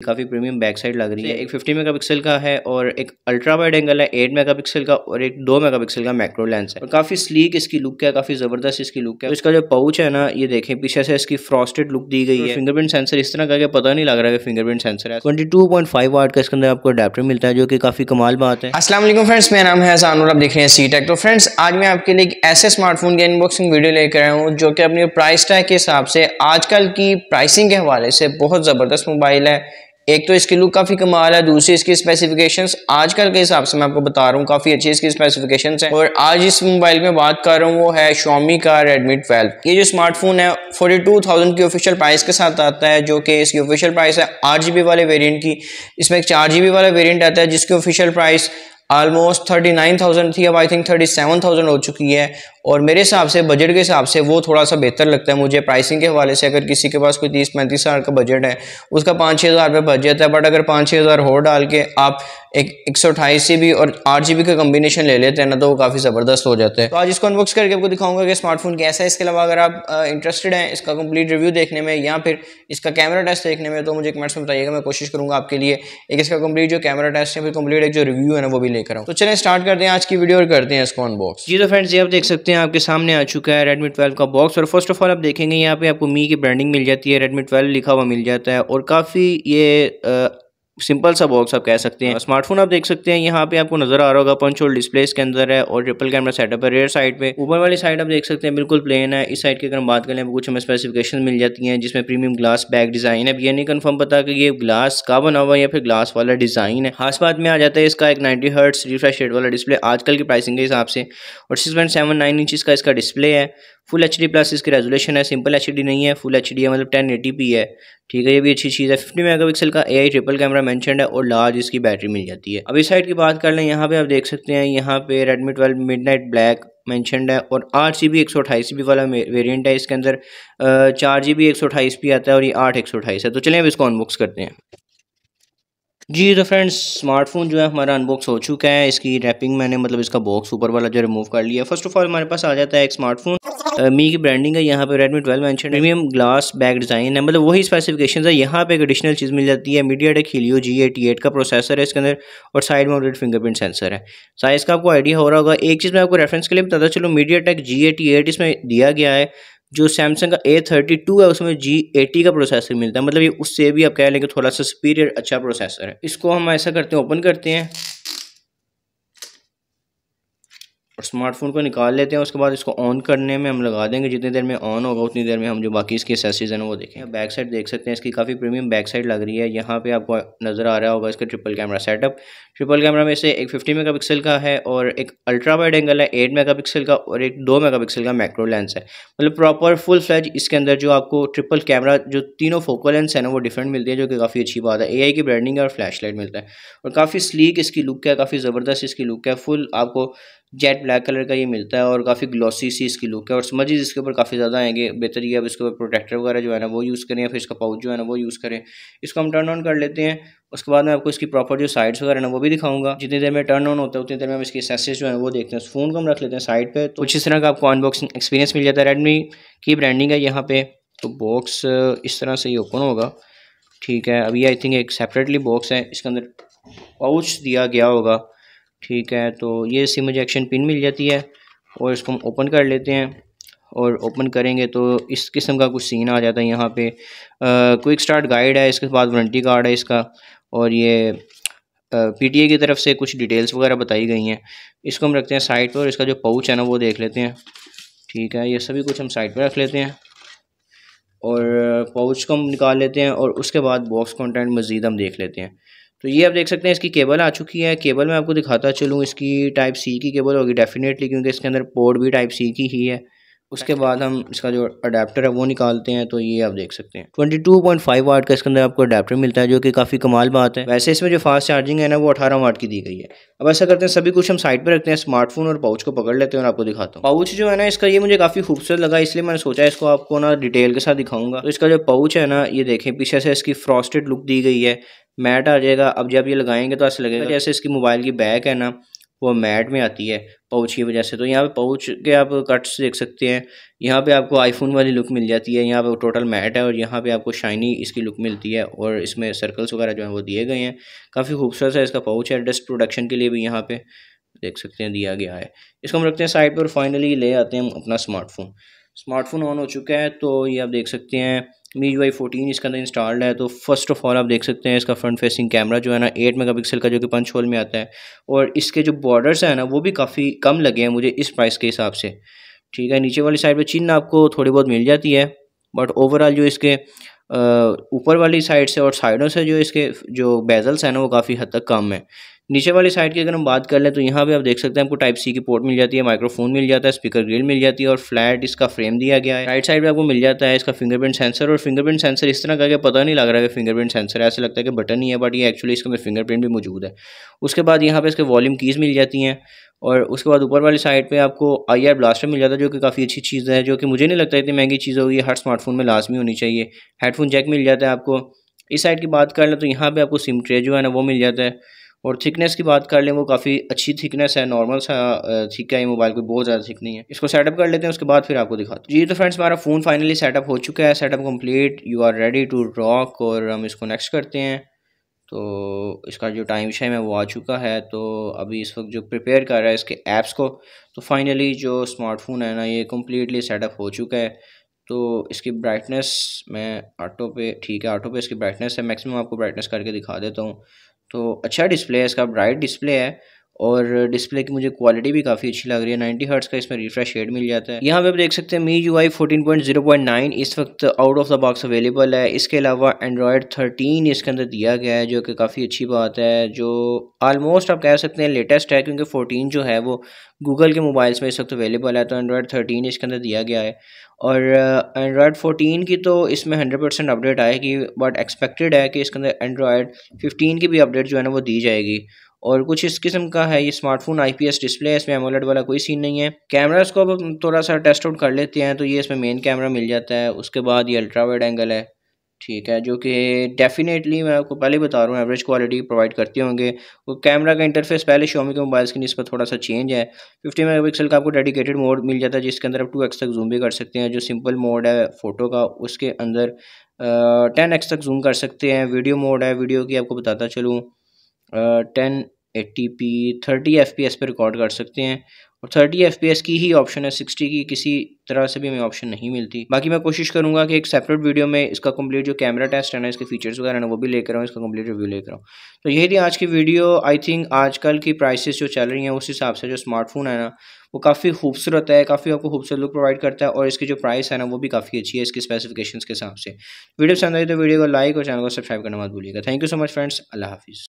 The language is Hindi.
काफ़ी प्रीमियम बैक साइड लग रही है। एक 50 मेगापिक्सल का है और एक अल्ट्रा वाइड एंगल है 8 मेगापिक्सल का और एक 2 मेगापिक्सल का मैक्रो लेंस है। और काफ़ी स्लीक इसकी लुक है काफ़ी ज़बरदस्त इसकी लुक है तो इसका जो पाउच है ना ये देखें पीछे से इसकी फ्रॉस्टेड लुक दी गई है। फिंगरप्रिंट सेंसर इस तरह का पता नहीं लग रहा है फिंगरप्रिंट सेंसर है। Twenty two point five watt का इसके अंदर आपको अडेप्टर मिलता है जो कि काफ़ी कमाल बात है। असल फ्रेंड्स मेरा नाम है जानूर आप देख रहे हैं सी टेक तो फ्रेंड्स आज मैं आपके लिए एक ऐसे स्मार्टफ़ोन की अनबॉक्सिंग वीडियो लेकर आया हूँ जो कि अपनी प्राइस टैग के हिसाब से आजकल की प्राइसिंग के हवाले से बहुत ज़बरदस्त मोबाइल है। एक तो इसकी लुक काफ़ी कमाल है, दूसरी इसकी स्पेसिफिकेशंस आजकल के हिसाब से मैं आपको बता रहा हूँ, काफ़ी अच्छी इसकी स्पेसिफिकेशंस हैं। और आज इस मोबाइल में बात कर रहा हूँ, वो है शॉमी का रेडमी ट्वेल्व ये जो स्मार्टफ़ोन है फोर्टी टू थाउज़ेंड की ऑफिशियल प्राइस के साथ आता है, जो कि इसकी ऑफिशियल प्राइस है आठ जी वाले वेरियंट की। इसमें एक चार जी वाला वेरियंट आता है, जिसकी official price almost thirty nine thousand थी, अब I think thirty seven thousand हो चुकी है। और मेरे हिसाब से बजट के हिसाब से वो थोड़ा सा बेहतर लगता है मुझे। प्राइसिंग के हवाले से अगर किसी के पास कोई तीस पैंतीस हज़ार का बजट है, उसका पाँच छः हज़ार रुपये बजट है बट अगर पाँच छः हज़ार हो डाल के आप एक एक सौ अट्ठाईस जी बी और आठ जी बी का कम्बिनेशन ले लेते हैं ना तो वो काफ़ी ज़बरदस्त हो जाता है। तो आज इसको अनबॉक्स करके आपको दिखाऊँगा कि स्मार्टफ़ोन कैसा है। इसके अलावा अगर आप इंटरेस्टेड हैं इसका कंप्लीट रिव्यू देखने में, या फिर इसका कैमरा टेस्ट देखने में तो मुझे कमेंट्स में बताइएगा। मैं कोशिश करूँगा आपके लिए एक इसका कंप्लीट जो कैमरा टेस्ट है, फिर कंप्लीट एक जो रिव्यू है ना, वो भी लेकर आऊँ तो चले स्टार्ट करते हैं आज की वीडियो और करते हैं इसको अनबॉक्स जी तो फ्रेंड्स ये आप देख सकते हैं, आपके सामने आ चुका है रेडमी ट्वेल्व का बॉक्स और फ़र्स्ट ऑफ़ ऑल आप देखेंगे, यहाँ पे आपको मी की ब्रांडिंग मिल जाती है रेडमी ट्वेल्व लिखा हुआ मिल जाता है और काफ़ी ये सिंपल सा बॉक्स आप कह सकते हैं। स्मार्टफ़ोन आप देख सकते हैं, यहाँ पे आपको नज़र आ रहा होगा पंच होल डिस्प्ले इसके अंदर है और ट्रिपल कैमरा सेटअप है रेयर साइड पे। ऊपर वाली साइड आप देख सकते हैं, बिल्कुल प्लेन है। इस साइड की अगर हम बात करें, कुछ हमें स्पेसिफिकेशन मिल जाती है, जिसमें प्रीमियम ग्लास बैक डिज़ाइन है। ये नहीं कन्फर्म पता कि ये ग्लास का बना हुआ या फिर ग्लास वाला डिज़ाइन है। खास बात में आ जाता है, इसका एक नाइनटी हर्ट्स रिफ्रेश रेट वाला डिस्प्ले आजकल की प्राइसिंग के हिसाब से। और six point seven nine inch का इसका डिस्प्ले है। फुल एच डी प्लस इसकी रेजोलेशन है। सिंपल एच डी नहीं है फुल एच डी है मतलब टेन एटी पी है। ठीक है, ये भी अच्छी चीज़ है। फिफ्टी मेगा पिक्सल का A I triple camera mention है, और लार्ज इसकी बैटरी मिल जाती है। इस साइड की बात कर लें, यहाँ पे आप देख सकते हैं, यहाँ पे Redmi twelve mid black mentioned है, और आठ जी बी एक सौ अट्ठाईस बी वाला वेरियंट है इसके अंदर। चार जी बी एक सौ अट्ठाईस भी आता है, और ये आठ, एक सौ अट्ठाईस है। तो चलिए अब इसको अनबॉक्स करते हैं। जी तो फ्रेंड्स स्मार्टफ़ोन जो है, हमारा अनबॉक्स हो चुका है। इसकी रैपिंग मैंने मतलब इसका बॉक्स ऊपर वाला जो रिमूव कर लिया फ़र्स्ट ऑफ़ ऑल हमारे पास आ जाता है एक स्मार्टफ़ोन मी की ब्रांडिंग है, यहाँ पे Redmi twelve mention premium glass back design है मतलब वही स्पेसिफिकेशन है। यहाँ पे एक एडिशनल चीज़ मिल जाती है MediaTek Helio G eighty eight का प्रोसेसर है इसके अंदर, और साइड माउंटेड फिंगरप्रिंट सेंसर है। साइज़ का आपको आइडिया हो रहा होगा। एक चीज़ मैं आपको रेफरेंस के लिए बताता चलो MediaTek G eighty eight इसमें दिया गया है, जो सैमसंग का ए थर्टी टू है, उसमें जी एटी का प्रोसेसर मिलता है। मतलब ये उससे भी आप कह लें कि थोड़ा सा सुपीरियर अच्छा प्रोसेसर है। इसको हम ऐसा करते हैं ओपन करते हैं। और स्मार्टफ़ोन को निकाल लेते हैं, उसके बाद इसको ऑन करने में हम लगा देंगे। जितनी देर में ऑन होगा, उतनी देर में हम जो बाकी इसके एसेसरीज हैं वो देखें बैक साइड देख सकते हैं, इसकी काफ़ी प्रीमियम बैक साइड लग रही है। यहाँ पे आपको नज़र आ रहा होगा इसका triple camera setup triple camera में से एक फिफ्टी मेगा का है और एक अल्ट्रा वाइड एंगल है एट मेगा का और एक दो मेगा का मैक्रो लेंस है। मतलब प्रॉपर फुल फ्लैज इसके अंदर जो आपको ट्रिपल कैमरा जो तीनों फोकल लेंस है ना, वो डिफरेंट मिलती है, जो कि काफ़ी अच्छी बात है। एआई की ब्रांडिंग है और फ्लैश मिलता है। और काफ़ी स्लीक इसकी लुक है, काफ़ी ज़बरदस्त इसकी लुक है। फुल आपको जेट ब्लैक कलर का ये मिलता है और काफ़ी ग्लॉसी सी इसकी लुक है और समझिए इसके ऊपर काफ़ी ज़्यादा आएँगे, बेहतर ये अब इसके ऊपर प्रोटेक्टर वगैरह जो है ना, वो यूज़ करें या फिर इसका पाउच जो है ना, वो यूज़ करें। इसको हम टर्न ऑन कर लेते हैं, उसके बाद मैं आपको इसकी प्रॉपर जो साइड्स वगैरह ना, वो भी दिखाऊँगा। जितनी देर में टर्न ऑन होता है, उतनी देर में हम इसकी सेसेस जो है वो देखते हैं। फ़ोन को हम रख लेते हैं साइड पर तो इस तरह का आपको अनबॉक्सिंग एक्सपीरियंस मिल जाता है। रेडमी की ब्रांडिंग है यहाँ पे। तो बॉक्स इस तरह से ही ओपन होगा। ठीक है, अभी आई थिंक एक सेपरेटली बॉक्स है। इसके अंदर पाउच दिया गया होगा। ठीक है तो ये सिम एक्शन पिन मिल जाती है, और इसको हम ओपन कर लेते हैं, और ओपन करेंगे तो इस किस्म का कुछ सीन आ जाता है यहाँ पे। क्विक स्टार्ट गाइड है, इसके बाद वारंटी कार्ड है इसका, और ये पीटीए की तरफ़ से कुछ डिटेल्स वगैरह बताई गई हैं। इसको हम रखते हैं साइड पर, और इसका जो पाउच है ना, वो देख लेते हैं। ठीक है, ये सभी कुछ हम साइड पर रख लेते हैं, और पाउच को हम निकाल लेते हैं, और उसके बाद बॉक्स कंटेंट मज़ीद हम देख लेते हैं। तो ये आप देख सकते हैं, इसकी केबल आ चुकी है। केबल मैं आपको दिखाता चलूँ, इसकी टाइप सी की केबल होगी डेफिनेटली क्योंकि इसके अंदर पोर्ट भी टाइप सी की ही है। उसके बाद हम इसका जो अडेप्टर है वो निकालते हैं तो ये आप देख सकते हैं। 22.5 वाट का इसके अंदर आपको अडेप्टर मिलता है, जो कि काफ़ी कमाल बात है। वैसे इसमें जो फास्ट चार्जिंग है ना, वो 18 वाट की दी गई है। अब ऐसा करते हैं, सभी कुछ हम साइड पर रखते हैं स्मार्टफ़ोन और पाउच को पकड़ लेते हैं और आपको दिखाता हूँ। पाउच जो है ना, इसका ये मुझे काफ़ी खूबसूरत लगा, इसलिए मैंने सोचा इसको आपको ना डिटेल के साथ दिखाऊँगा। तो इसका जो पाउच है ना, ये देखें, पीछे से इसकी फ्रॉस्टेड लुक दी गई है। मैट आ जाएगा। अब जब ये लगाएँगे तो ऐसा लगेगा जैसे इसकी मोबाइल की बैक है ना वो मैट में आती है पाउच की वजह से। तो यहाँ पे पाउच के आप कट्स देख सकते हैं। यहाँ पे आपको आईफोन वाली लुक मिल जाती है। यहाँ पे टोटल मैट है और यहाँ पे आपको शाइनी इसकी लुक मिलती है और इसमें सर्कल्स वगैरह जो है वो दिए गए हैं। काफ़ी खूबसूरत है इसका पाउच है। डस्ट प्रोडक्शन के लिए भी यहाँ पे देख सकते हैं, दिया गया है। इसको हम रखते हैं साइड पर फाइनली ले आते हैं अपना स्मार्टफ़ोन स्मार्टफ़ोन ऑन हो चुका है तो ये आप देख सकते हैं मी यू आई फोर्टीन इसके अंदर इंस्टॉल्ड है तो फ़र्स्ट ऑफ़ ऑल आप देख सकते हैं इसका फ्रंट फेसिंग कैमरा जो है ना एट मेगापिक्सल का जो कि पंच होल में आता है, और इसके जो बॉर्डर्स हैं ना वो भी काफ़ी कम लगे हैं मुझे इस प्राइस के हिसाब से। ठीक है, नीचे वाली साइड पर चिन्ह आपको थोड़ी बहुत मिल जाती है बट ओवरऑल जो इसके ऊपर वाली साइड से और साइडों से जो इसके जो बेजल्स हैं ना, वो काफ़ी हद तक कम है। नीचे वाली साइड की अगर हम बात कर लें तो यहाँ पे आप देख सकते हैं आपको टाइप सी की पोर्ट मिल जाती है माइक्रोफोन मिल जाता है स्पीकर ग्रिल मिल जाती है और फ्लैट इसका फ्रेम दिया गया है। राइट साइड पे आपको मिल जाता है इसका फिंगरप्रिंट सेंसर और फिंगरप्रिंट सेंसर इस तरह का पता नहीं लग रहा है कि फिंगरप्रिंट सेंसर ऐसा लगता है कि बटन ही है बट ये एक्चुअली इसके अंदर फिंगरप्रिंट भी मौजूद है। उसके बाद यहाँ पर इसके वॉल्यूम कीज़ मिल जाती हैं और उसके बाद ऊपर वाली साइड पे आपको आई आर ब्लास्टर मिल जाता है, जो कि काफ़ी अच्छी चीज़ है, जो कि मुझे नहीं लगता इतनी महँगी चीज़ होगी हर स्मार्टफ़ोन में लाजमी होनी चाहिए। हेडफोन जैक मिल जाता है आपको। इस साइड की बात कर लें तो यहाँ पे आपको सिम ट्रे जो है ना वो मिल जाता है। और थिकनेस की बात कर लें वो काफ़ी अच्छी थिकनेस है नॉर्मल सा थिक है, ये मोबाइल कोई बहुत ज़्यादा थिक नहीं है। इसको सेटअप कर लेते हैं, उसके बाद फिर आपको दिखाते हैं। जी तो फ्रेंड्स हमारा फ़ोन फाइनली सेटअप हो चुका है setup complete you are ready to rock और हम इसको नेक्स्ट करते हैं। तो इसका जो टाइम शाइम है वो आ चुका है तो अभी इस वक्त जो प्रिपेयर कर रहा है इसके ऐप्स को तो फाइनली जो स्मार्टफ़ोन है ना, ये कम्प्लीटली सेटअप हो चुका है। तो इसकी ब्राइटनेस मैं ऑटो पे, ठीक है ऑटो पे इसकी ब्राइटनेस है मैक्सिमम आपको ब्राइटनेस करके दिखा देता हूँ। तो अच्छा डिस्प्ले है, इसका ब्राइट डिस्प्ले है। और डिस्प्ले की मुझे क्वालिटी भी काफ़ी अच्छी लग रही है। नाइन्टी हर्ट्स का इसमें रिफ्रेश शेड मिल जाता है। यहाँ पे आप देख सकते हैं मी यू आई फोर्टीन इस वक्त out of the box available है। इसके अलावा एंड्रॉयड थर्टीन इसके अंदर दिया गया है, जो कि काफ़ी अच्छी बात है, जो आलमोस्ट आप कह सकते हैं लेटेस्ट है, क्योंकि फोर्टीन जो है वो गूगल के मोबाइल्स में इस वक्त अवेलेबल है तो एंड्रॉयड थर्टीन इसके अंदर दिया गया है। और एंड्रॉयड फोर्टीन की तो इसमें हंड्रेड परसेंट अपडेट आएगी बट एक्सपेक्टेड है कि इसके अंदर एंड्रॉयड फिफ्टीन की भी अपडेट जो है ना, वो दी जाएगी। और कुछ इस किस्म का है, ये स्मार्टफ़ोन आईपीएस डिस्प्ले है, इसमें एमोलेड वाला कोई सीन नहीं है। कैमरा इसको अब थोड़ा सा टेस्ट आउट कर लेते हैं तो ये इसमें मेन कैमरा मिल जाता है, उसके बाद ये अल्ट्रा वाइड एंगल है, ठीक है, जो कि डेफिनेटली मैं आपको पहले बता रहा हूँ एवरेज क्वालिटी प्रोवाइड करते होंगे। वो कैमरा का इंटरफेस पहले शोमी के मोबाइल्स की नस्बत थोड़ा सा चेंज है। फिफ्टी मेगा पिक्सल का आपको डेडिकेटेड मोड मिल जाता है, जिसके अंदर आप टू एक्स तक जूम भी कर सकते हैं, जो सिंपल मोड है फ़ोटो का, उसके अंदर टेन एक्स तक जूम कर सकते हैं। वीडियो मोड है वीडियो की आपको बताता चलूँ। Ten eighty p thirty F P S पर रिकॉर्ड कर सकते हैं। और थर्टी एफ़ पी एस की ही ऑप्शन है सिक्सटी की किसी तरह से भी हमें ऑप्शन नहीं मिलती। बाकी मैं कोशिश करूँगा कि एक सेपरेट वीडियो में इसका कंप्लीट जो कैमरा टेस्ट है ना, इसके फीचर्स वगैरह ना, वो भी लेकर आऊँ, इसका कंप्लीट रिव्यू लेकर आऊँ। तो यही थी आज की वीडियो आई थिंक आजकल की प्राइसेस जो चल रही हैं, उस हिसाब से जो स्मार्टफ़ोन है ना, वो काफ़ी खूबसूरत है, काफ़ी आपको खूबसूरत लुक प्रोवाइड करता है, और इसकी जो प्राइस है ना, वो भी काफ़ी अच्छी है इसकी स्पेसिफिकेशन के हिसाब से। वीडियो पसंद आई तो वीडियो को लाइक और चैनल को सब्सक्राइब करना मत भूलिएगा। Thank you so much friends अल्लाह हाफिज़।